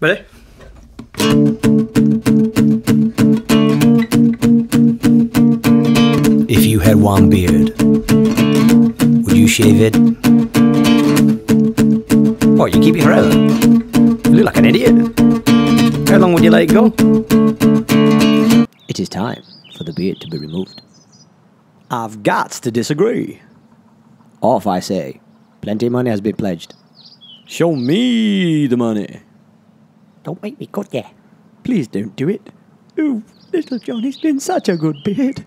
Ready? If you had one beard, would you shave it? What, you keep it forever? You look like an idiot. How long would you let it go? It is time for the beard to be removed. I've got to disagree. Off, I say. Plenty of money has been pledged. Show me the money. Don't make me cut you. Please don't do it. Oh, little Johnny's been such a good beard.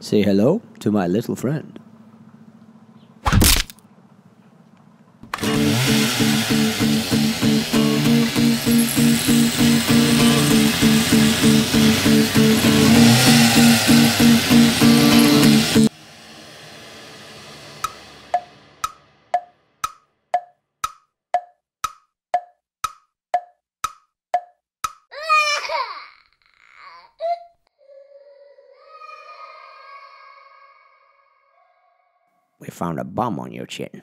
Say hello to my little friend. We found a bum on your chin.